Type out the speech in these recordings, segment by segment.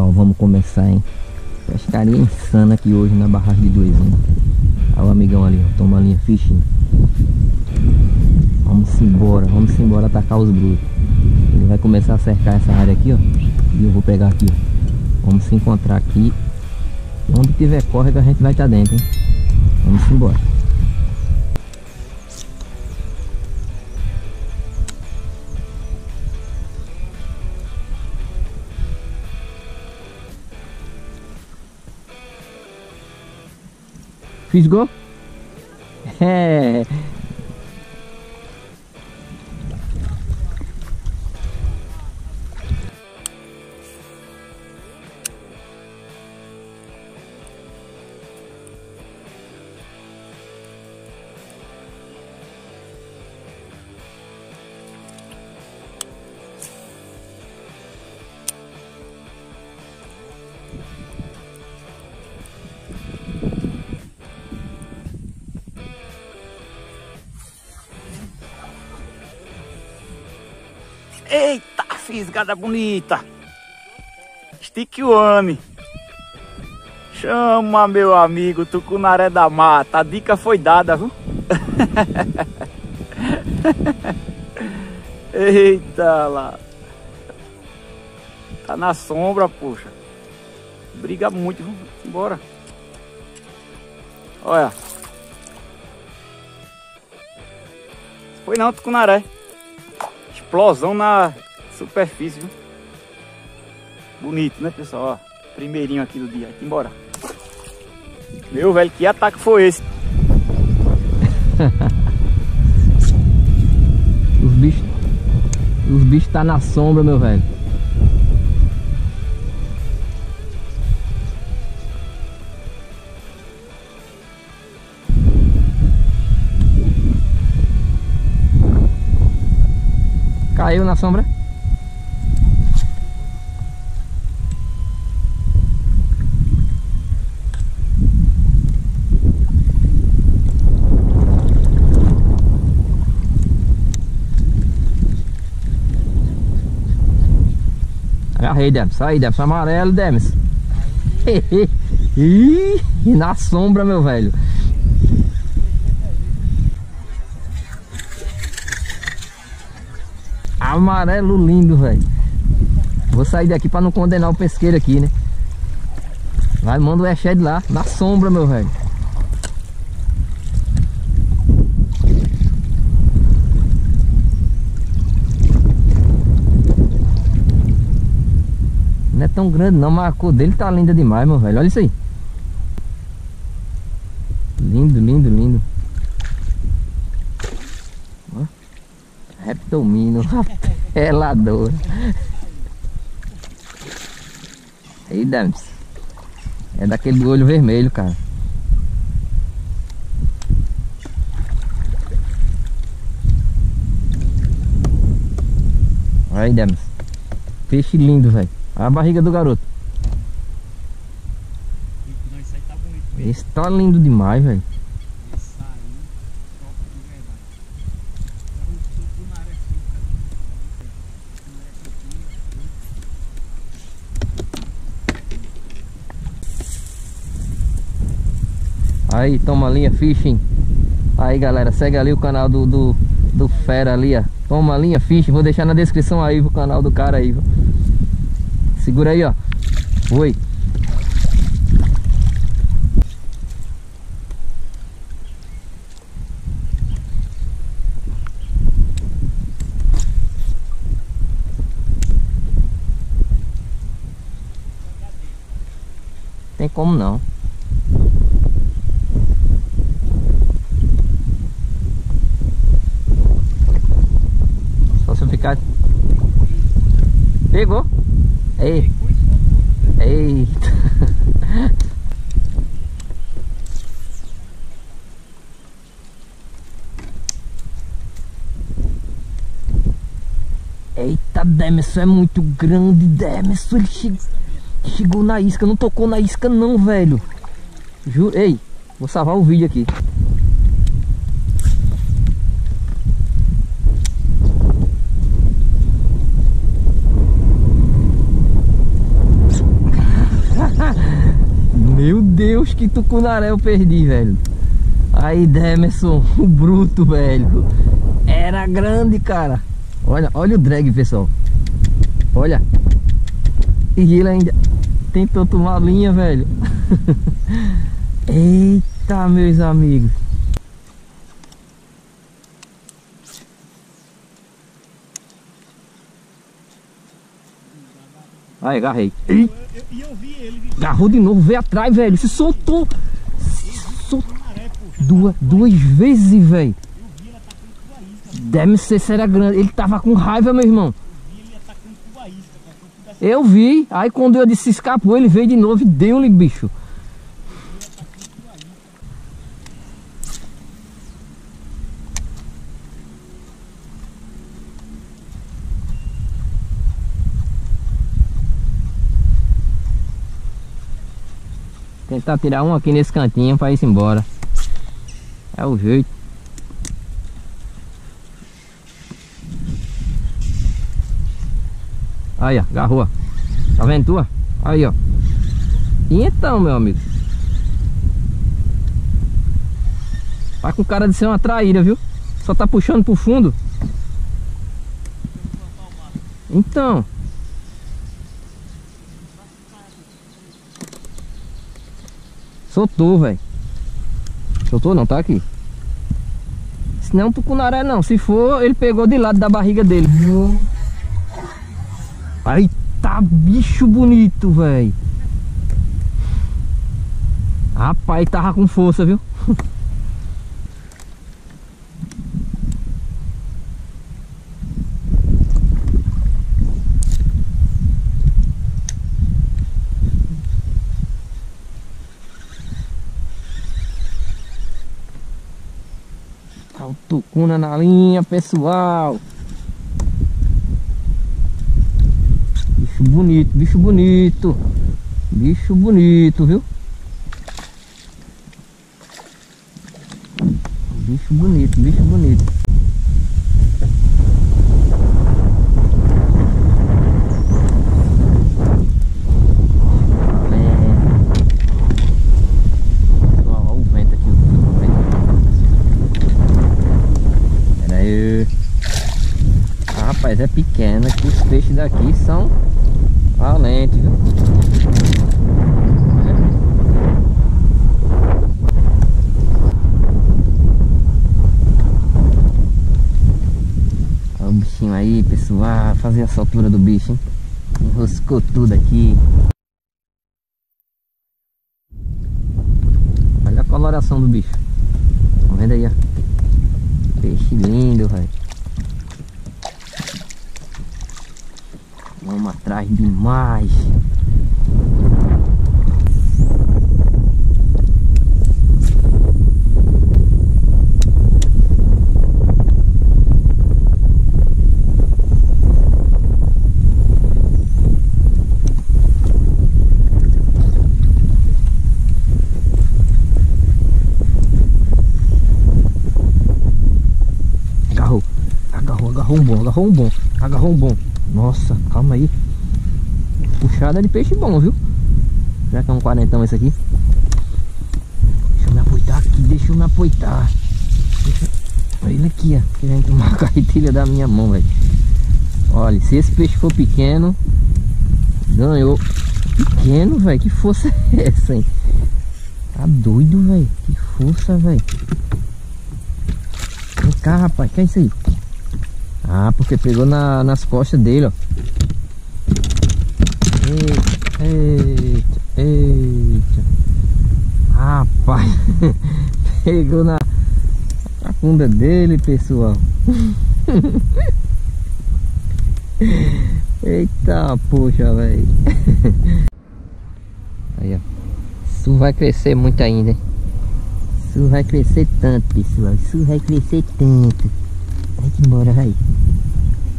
Pessoal, vamos começar, hein? Pescaria insana aqui hoje na barragem de Duezinho. Olha o amigão ali, ó, toma a linha fishing. Vamos embora, vamos embora atacar os brutos. Ele vai começar a cercar essa área aqui, ó. E eu vou pegar aqui, ó. Vamos se encontrar aqui. Onde tiver córrega a gente vai estar tá dentro, hein? Vamos embora. Fisgou? É. fisgada bonita. Estique o homem. Chama meu amigo Tucunaré da Mata. A dica foi dada, viu? Eita lá. Tá na sombra, poxa. Briga muito, viu? Bora. Olha. Foi não, Tucunaré explosão na superfície, viu? Bonito, né, pessoal? Ó, primeirinho aqui do dia. Aqui embora. Meu velho, que ataque foi esse? os bichos. Os bichos tá na sombra, meu velho. Caiu na sombra? Agarrei, Demis. Aí, Demis. Amarelo, Demis. e na sombra, meu velho. Amarelo lindo, velho. Vou sair daqui pra não condenar o pesqueiro aqui, né? Vai, manda o Eched lá, na sombra, meu velho. Tão grande não, mas a cor dele tá linda demais, meu velho. Olha isso aí. Lindo, lindo, lindo. Reptomino, rapelador. Aí, Dames. É daquele do olho vermelho, cara. Aí, Dames. Peixe lindo, velho. Olha a barriga do garoto. Esse tá lindo demais, velho. Aí, toma linha fishing. Aí, galera, segue ali o canal do, do, do Fera ali, ó. Toma linha fishing. Vou deixar na descrição aí o canal do cara aí. Segura aí, ó. Foi. Tem como não. ficar. Pegou? Ei. Eita. Eita, Demerson é muito grande, Demerson. Ele che... chegou na isca, não tocou na isca não, velho. Juro. Ei, vou salvar o vídeo aqui. Meu Deus, que tucunaré eu perdi, velho. Aí, Demerson, o bruto, velho. Era grande, cara. Olha, olha o drag, pessoal. Olha. E ele ainda tentou tomar linha, velho. Eita, meus amigos. Aí, agarrei. E eu, vi ele. Agarrou de novo, veio atrás, velho. Se soltou. Se soltou. Duas, duas vezes, velho. Deve ser se era grande. Ele tava com raiva, meu irmão. Eu vi. Aí quando eu disse escapou, ele veio de novo e deu-lhe, bicho. Tentar tirar um aqui nesse cantinho para ir embora. É o jeito. Aí, ó, garrou. Tá vendo tua? Aí, ó. E então, meu amigo? Tá com cara de ser uma traíra, viu? Só tá puxando pro fundo. Então. Soltou, velho. Soltou não, tá aqui. Se não, tucunaré não. Se for, ele pegou de lado da barriga dele. Tá bicho bonito, velho. Rapaz, tava com força, viu? O tucuna na linha, pessoal. Bicho bonito, bicho bonito. Bicho bonito, viu? Bicho bonito, bicho bonito. rapaz, é pequena que os peixes daqui são valentes, viu? Olha o bichinho aí, pessoal. Fazer a soltura do bicho, hein? Enroscou tudo aqui. Olha a coloração do bicho. Tá vendo aí, ó? Peixe lindo, velho. Vamos atrás demais. Agarrou, um bom, agarrou um bom, agarrou um bom. Nossa, calma aí. Puxada de peixe bom, viu? Será que é um quarentão esse aqui? Deixa eu me apoitar aqui, deixa eu me apoitar. Deixa... Olha ele aqui, ó. Querendo tomar a carretilha da minha mão, velho. Olha, se esse peixe for pequeno, ganhou. Pequeno, velho. Que força é essa, hein? Tá doido, velho. Que força, velho. Vem cá, rapaz. Que é isso aí? Ah, porque pegou na, nas costas dele, ó. Eita, eita, eita. Rapaz, pegou na, bunda dele, pessoal. Eita, poxa, velho. Aí, ó. Isso vai crescer muito ainda, hein? Isso vai crescer tanto, pessoal. Isso vai crescer tanto. Vai-te embora, vai.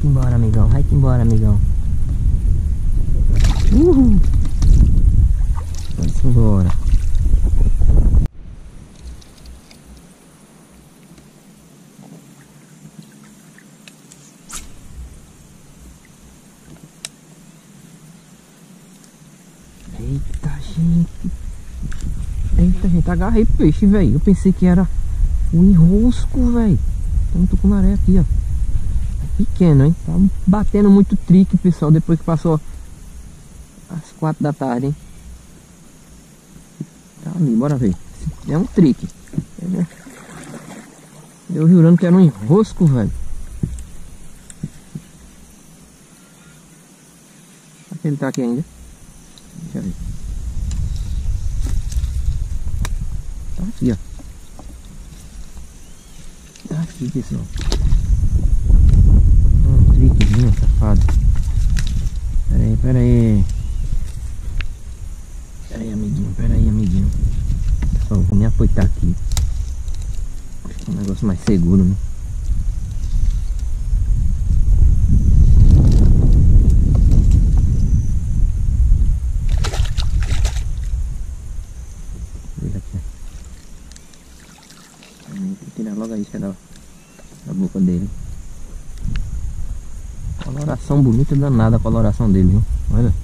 Vai-te embora, amigão. Vai-te embora, amigão. Uhul. Vai-te embora. Eita, gente. gente, agarrei peixe, velho. Eu pensei que era o enrosco, velho. Tem um tucunaré aqui, ó. Pequeno, hein? Tá batendo muito trique, pessoal, depois que passou as quatro da tarde, hein? Tá ali, bora ver. É um trique. Eu jurando que era um enrosco, velho. Ele tá aqui ainda? Deixa eu ver. Tá aqui, ó. Tá aqui, pessoal. Safado. Pera aí, pera aí. Pera aí, amiguinho, pera aí, amiguinho. Pessoal, vou me apoiar aqui. Acho que é um negócio mais seguro, né? Veja aqui, ó. Tem que tirar logo a isca da, da boca dele. Coloração bonita danada a coloração dele, viu? Olha.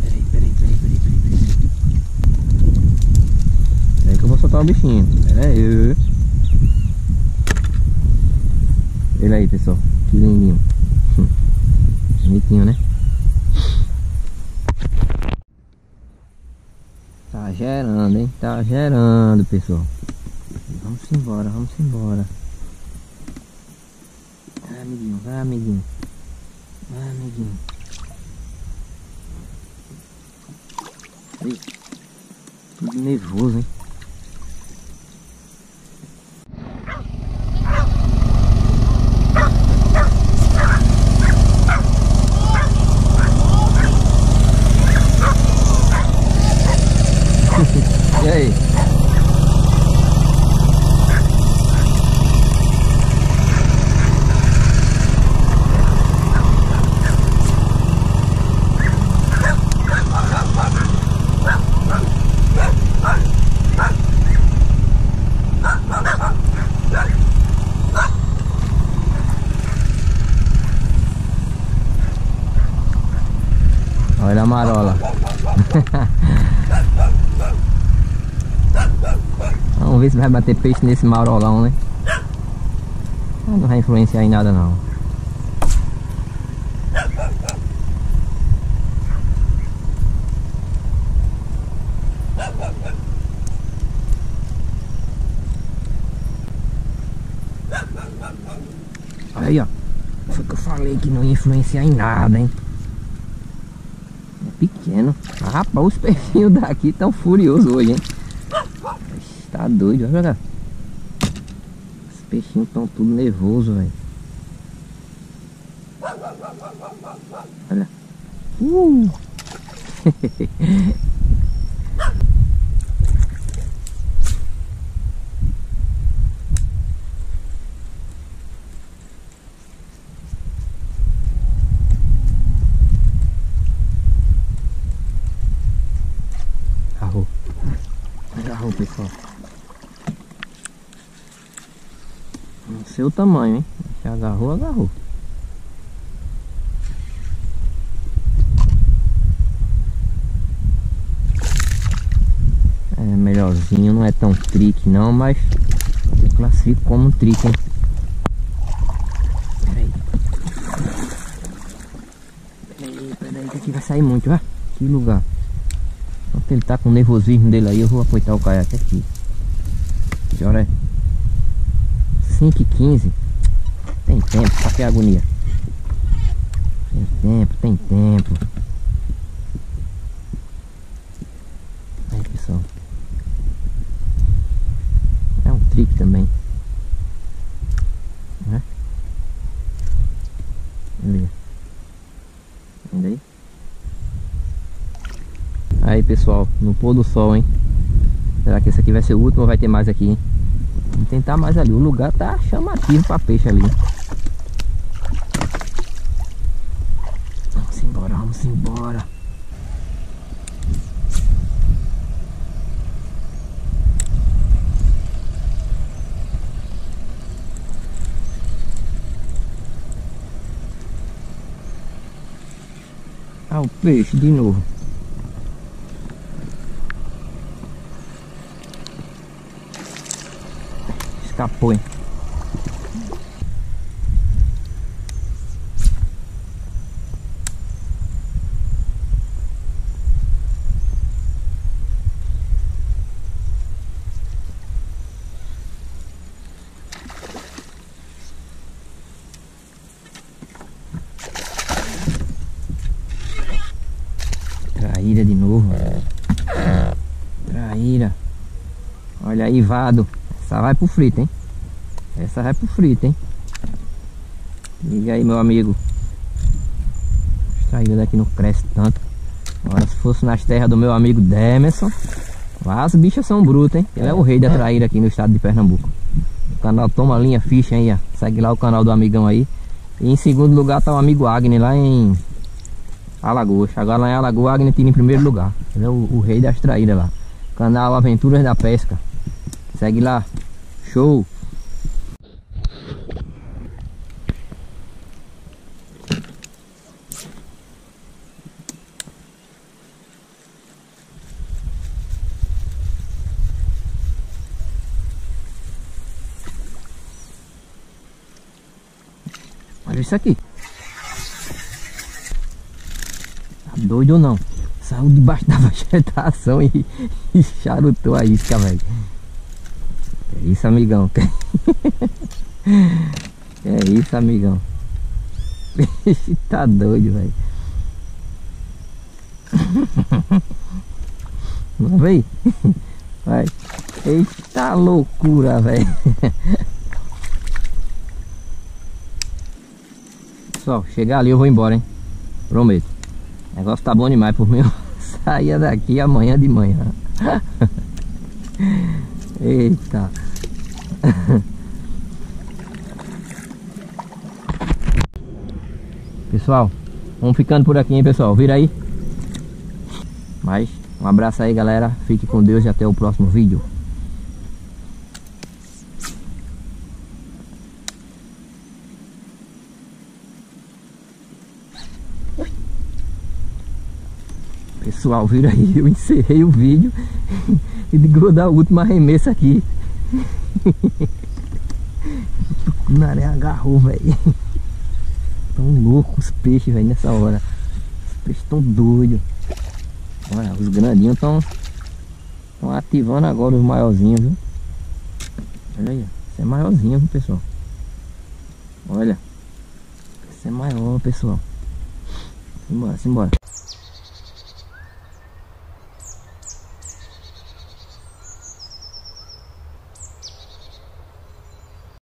Peraí, peraí, peraí, peraí, peraí, peraí. Peraí que eu vou soltar o bichinho. Peraí. Ele aí, pessoal. Que lindinho. Bonitinho, né? Tá gerando, hein? Tá gerando, pessoal. Vamos embora, vamos embora. Amiguinho, vai, amiguinho. Vai, amiguinho. Tudo nervoso, hein? E aí? Marola. Vamos ver se vai bater peixe nesse marolão, né? Não vai influenciar em nada não. Aí ó, foi que eu falei que não ia influenciar em nada, hein? Pequeno. Ah, rapaz, os peixinhos daqui estão furiosos hoje, hein? Tá doido, olha lá. Os peixinhos estão tudo nervoso, velho. Olha. Uh! Agarrou. Agarrou, pessoal. Não sei o tamanho, hein? Se agarrou, agarrou. É melhorzinho, não é tão trick não, mas eu classifico como trick, hein? Peraí. Peraí, peraí, que aqui vai sair muito, ó. Que lugar. Enquanto ele tá com o nervosismo dele aí, eu vou apoiar o caiaque aqui. Que hora é? 5 e 15 Tem tempo, só que é agonia. Tem tempo, tem tempo. Aí pessoal. É um trick também. Né? Ali. Vendo aí? Aí pessoal, no pôr do sol, hein? Será que esse aqui vai ser o último ou vai ter mais aqui? Vamos tentar mais ali. O lugar tá chamativo pra peixe ali. Vamos embora, vamos embora. Ah, o peixe de novo. Hein? Traíra de novo. Traíra. Olha aí, vado. Essa vai pro frito, hein? Essa vai pro frito, hein? Liga aí, meu amigo. Traíras daqui não cresce tanto. Agora, se fosse nas terras do meu amigo Demerson, as bichas são brutas, hein? Ele é o rei da traíra aqui no estado de Pernambuco. O canal Toma Linha Ficha aí, ó. Segue lá o canal do amigão aí. E em segundo lugar tá o amigo Agni lá em Alagoas. Agora lá em Alagoas, Agni tira em primeiro lugar. Ele é o, o rei das traíras lá. Canal Aventuras da Pesca. Segue lá. Show! Olha isso aqui. Tá doido ou não? Saiu debaixo da vegetação e, e charutou a isca, velho. É isso, amigão. É isso, amigão. tá doido, velho. Vamos ver? Vai. Eita loucura, velho. Pessoal, chegar ali eu vou embora, hein? Prometo. O negócio tá bom demais por mim. Eu saia daqui amanhã de manhã. Eita. Pessoal, vamos ficando por aqui, hein, pessoal? Vira aí. Mas, um abraço aí, galera. Fique com Deus e até o próximo vídeo. Pessoal, vira aí. Eu encerrei o vídeo e de grudar o último arremesso aqui. o tucunaré agarrou, velho. Tão loucos os peixes, velho, nessa hora. Os peixes tão doidos. Olha, os grandinhos estão estão ativando agora os maiorzinhos, viu? Olha aí, esse é maiorzinho, viu, pessoal? Olha. Esse é maior, pessoal. Simbora, simbora.